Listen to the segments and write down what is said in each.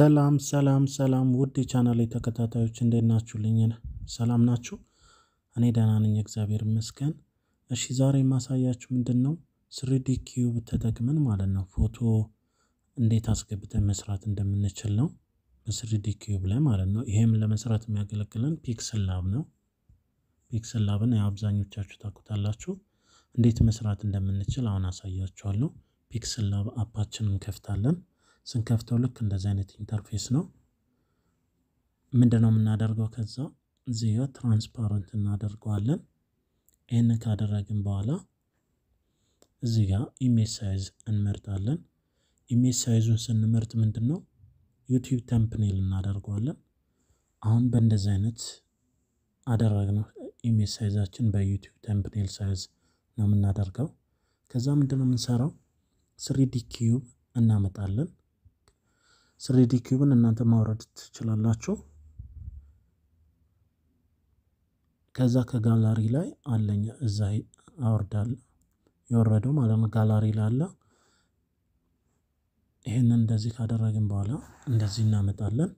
ሰላም ሰላም ሰላም ውድ የቻናሌ ተከታታዮች እንዴት ናችሁልኝ? ሰላም ናችሁ? እኔ ደህና ነኝ እግዚአብሔር ይመስገን። እሺ ዛሬ የማሳያችሁ ምንድን ነው 3D cube ተጠቅመን ማለት ነው ፎቶ እንዴት አስገብተን መስራት እንደምንችል ነው በ 3D cube ላይ ማለት ነው። ይሄም ለመስራት የሚያገለግለን Pixellab ነው። Pixellab ን አብዛኞቻችሁ ታውቁታላችሁ። እንዴት መስራት እንደምንችል አሁን አሳያችኋለሁ። Pixellab app ኣችንን እንከፍታለን። ስንከፍተው ልክ እንደዚህ አይነት interface ነው። ምንድነው የምናደርገው? ከዛ እዚህ transparent እናደርገዋለን። ይህን ካደረግን በኋላ እዚህ ጋር image size እንመርጣለን። image size ኡን ስንመርጥ ምንድን ነው YouTube thumbnail እናደርገዋለን። አሁን በእንደዚህ አይነት አደረግነው። image size ኣችን በ YouTube thumbnail size ነው የምናደርገው። ከዛ ምንድን ነው የምንሰራው 3D cube እናመጣለን። 3D cube ን እናንተ ማውረድ ትችላላችሁ። ከዛ ከጋላሪ ላይ አለኝ እዛ አወርዳለሁ የወረደው ማለት ነው። ጋላሪ ላይ አለ። ይህንን እንደዚህ ካደረግን በኋላ እንደዚህ እናመጣለን።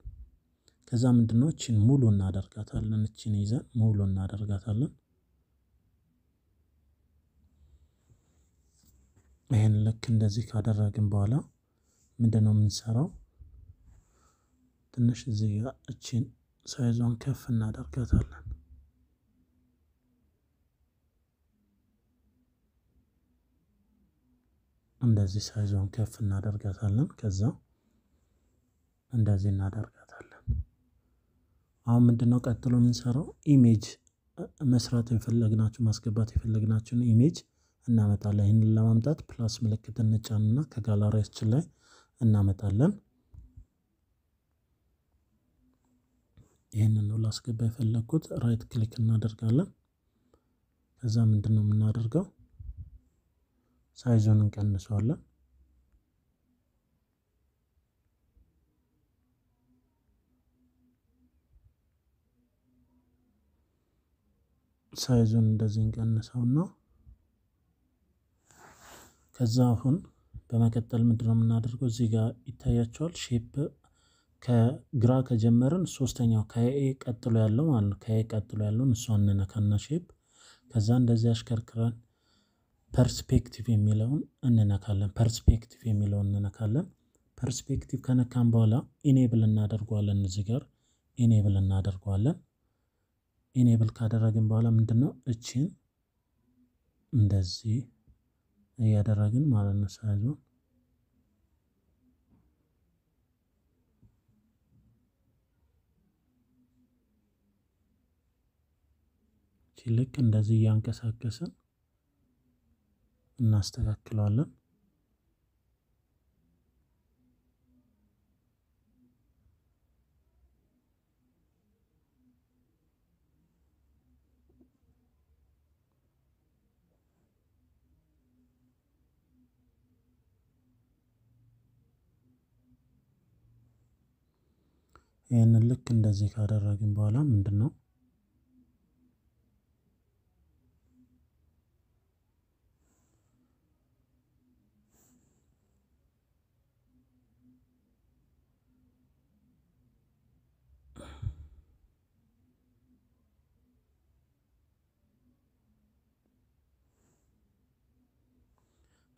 ከዛ ምንድነው እችን ሙሉ እናደርጋታለን። እችን ይዘን ሙሉ እናደርጋታለን። ይህን ልክ እንደዚህ ካደረግን በኋላ ምንድነው የምንሰራው ትንሽ እዚህ ጋር እችን size ኧዋን ከፍ እናደርጋታለን። እንደዚህ size ኧዋን ከፍ እናደርጋታለን። ከዛ እንደዚህ እናደርጋታለን። አሁን ምንድነው ቀጥሎ የምንሰራው image መስራት የፈለግናቸው ማስገባት የፈለግናቸውን image እናመጣለን። ይህንን ለማምጣት plus ምልክት እንጫንና ከጋላሪያችን ላይ እናመጣለን። ይህንን ነው ላስገባ የፈለግኩት። right click እናደርጋለን። ከዛ ምንድን ነው የምናደርገው size ኡን እንቀንሰዋለን። size ኡን እንደዚህ እንቀንሰውና ከዛ አሁን በመቀጠል ምንድን ነው የምናደርገው እዚህ ጋር ይታያችኋል shape ከግራ ከጀመርን ሶስተኛው ከ A ቀጥሎ ያለው ማለት ነው። ከ A ቀጥሎ ያለውን እሷ እንነካና shape ከዛ እንደዚህ አሽከርክረን perspective የሚለውን እንነካለን። perspective የሚለውን እንነካለን። perspective ከነካን በኋላ enable እናደርገዋለን። እዚህ ጋር enable እናደርገዋለን። enable ካደረግን በኋላ ምንድን ነው እቺን እንደዚህ እያደረግን ማለት ነው size ኡን ልክ እንደዚህ እያንቀሳቀስን እናስተካክለዋለን። ይህንን ልክ እንደዚህ ካደረግን በኋላ ምንድን ነው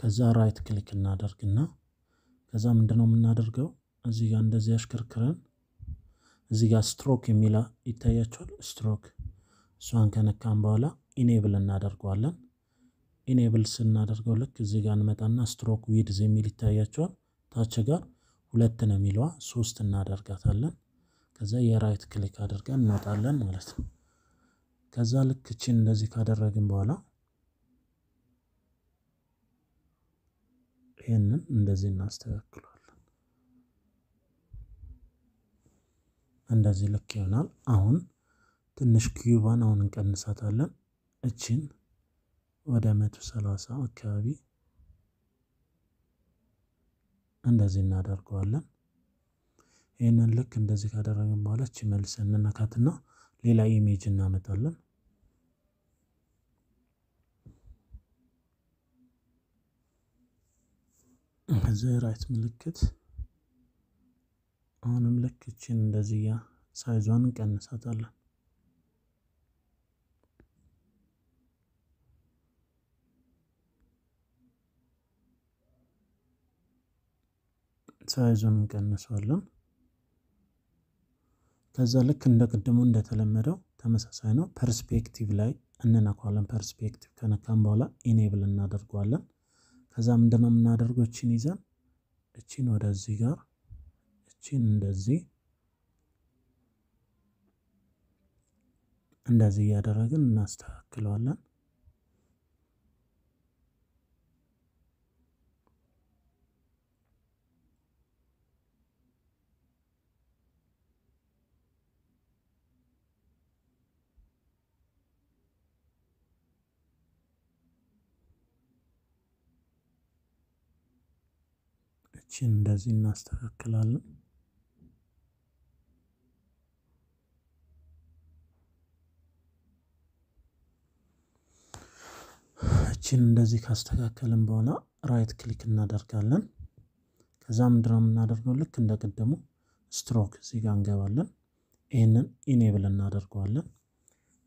ከዛ ራይት ክሊክ እናደርግና ከዛ ምንድነው የምናደርገው እዚህ ጋር እንደዚህ አሽከርክረን እዚህ ጋር ስትሮክ የሚላ ይታያቸዋል። ስትሮክ እሷን ከነካን በኋላ enable እናደርገዋለን። enable ስናደርገው ልክ እዚህ ጋር እንመጣና stroke width የሚል ይታያችኋል። ታች ጋር ሁለት ነው የሚለዋ ሶስት እናደርጋታለን። ከዛ የ right click አድርገን እንወጣለን ማለት ነው። ከዛ ልክ እቺን እንደዚህ ካደረግን በኋላ ይህንን እንደዚህ እናስተካክለዋለን። እንደዚህ ልክ ይሆናል። አሁን ትንሽ ኪዩባን አሁን እንቀንሳታለን። እችን ወደ መቶ ሰላሳ አካባቢ እንደዚህ እናደርገዋለን። ይህንን ልክ እንደዚህ ካደረግን በኋላ እቺ መልሰን እንነካትና ሌላ ኢሜጅ እናመጣለን። ከዚ right ምልክት አሁንም ልክ እቺን እንደዚህ size ኧን እንቀንሳታለን። size ኡን እንቀንሰዋለን። ከዛ ልክ እንደ ቅድሙ እንደተለመደው ተመሳሳይ ነው። perspective ላይ እንነካዋለን። perspective ከነካን በኋላ enable እናደርገዋለን። ከዛ ምንድነው የምናደርገው? እቺን ይዘን እቺን ወደዚህ ጋር እቺን እንደዚህ እንደዚህ እያደረግን እናስተካክለዋለን። እቺን እንደዚህ እናስተካክላታለን። እቺን እንደዚህ ካስተካከልን በኋላ right click እናደርጋለን። ከዛ ምንድነው የምናደርገው? ልክ እንደ ቅድሙ ስትሮክ እዚህ ጋር እንገባለን። ይህንን enable እናደርገዋለን።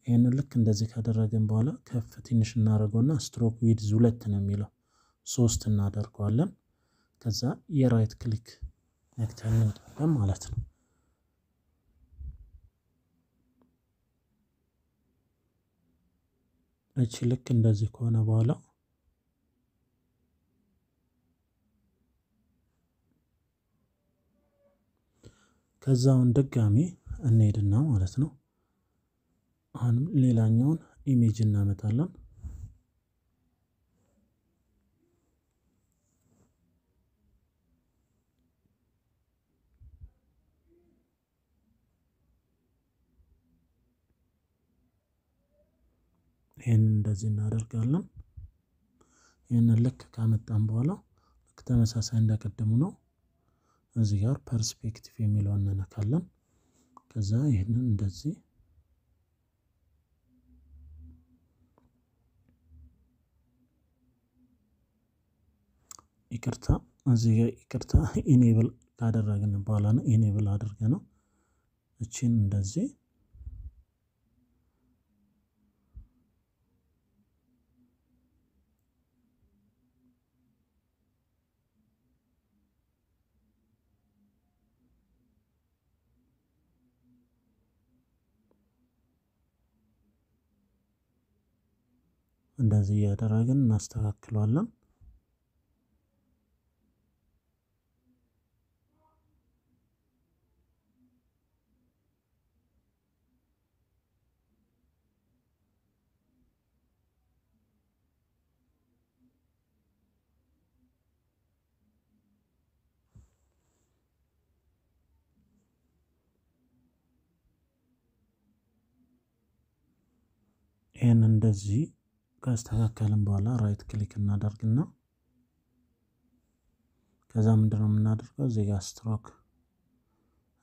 ይህንን ልክ እንደዚህ ካደረግን በኋላ ከፍ ትንሽ እናደርገውና stroke width ሁለት ነው የሚለው ሶስት እናደርገዋለን። ከዛ የ right click ነክተን እንወጣለን ማለት ነው። እቺ ልክ እንደዚህ ከሆነ በኋላ ከዛ አሁን ድጋሚ እንሄድና ማለት ነው አሁንም ሌላኛውን image እናመጣለን። ይህንን እንደዚህ እናደርጋለን። ይህንን ልክ ካመጣን በኋላ ልክ ተመሳሳይ እንደ ቅድሙ ነው። እዚህ ጋር perspective የሚለውን እንነካለን። ከዛ ይህንን እንደዚህ ይቅርታ፣ እዚህ ጋር ይቅርታ፣ enable ካደረግን በኋላ ነው። enable አድርገን ነው እቺን እንደዚህ እንደዚህ እያደረግን እናስተካክለዋለን። ይህን እንደዚህ ካስተካከልን በኋላ right click እናደርግና ከዛ ምንድነው የምናደርገው ጋር ስትሮክ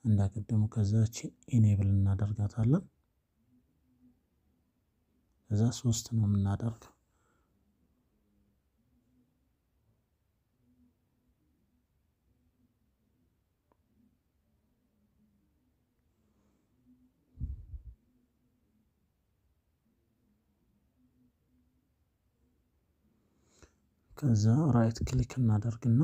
እንዳቀደሙ ከዛች enable እናደርጋታለን። ከዛ ሶስት ነው የምናደርገው። ከዛ right click እናደርግና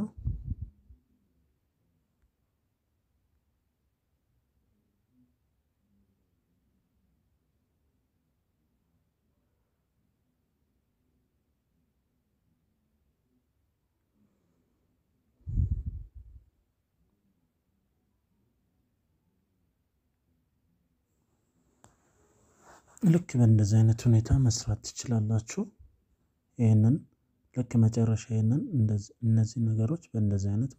ልክ በእንደዚህ አይነት ሁኔታ መስራት ትችላላችሁ። ይህንን ልክ መጨረሻ ይህንን እነዚህ ነገሮች በእንደዚህ አይነት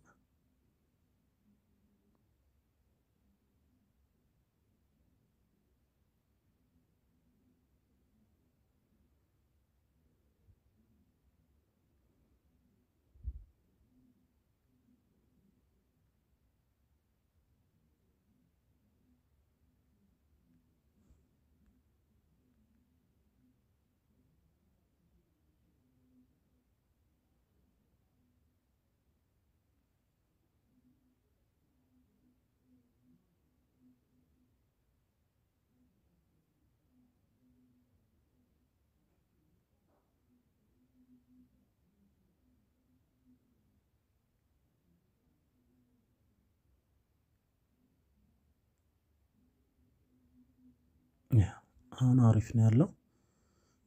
አሁን አሪፍ ነው ያለው።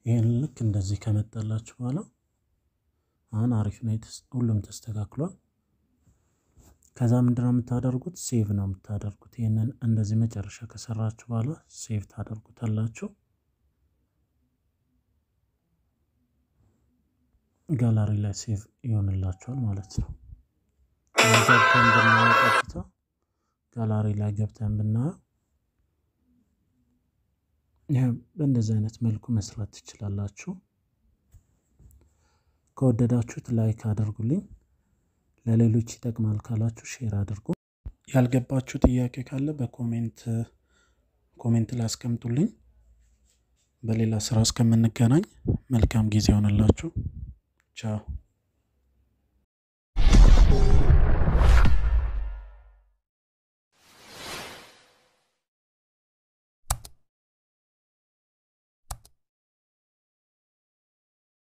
ይህን ልክ እንደዚህ ከመጣላችሁ በኋላ አሁን አሪፍ ነው፣ ሁሉም ተስተካክሏል። ከዛ ምንድነው የምታደርጉት? save ነው የምታደርጉት። ይህንን እንደዚህ መጨረሻ ከሰራችሁ በኋላ save ታደርጉታላችሁ። ጋላሪ ላይ save ይሆንላችኋል ማለት ነው። ገብተን ብናየው ጋላሪ ላይ ገብተን ብናየው በእንደዚህ አይነት መልኩ መስራት ትችላላችሁ። ከወደዳችሁት like አድርጉልኝ። ለሌሎች ይጠቅማል ካላችሁ share አድርጉ። ያልገባችሁ ጥያቄ ካለ በ comment comment ላይ አስቀምጡልኝ። በሌላ ስራ እስከምንገናኝ መልካም ጊዜ ይሆንላችሁ። ቻው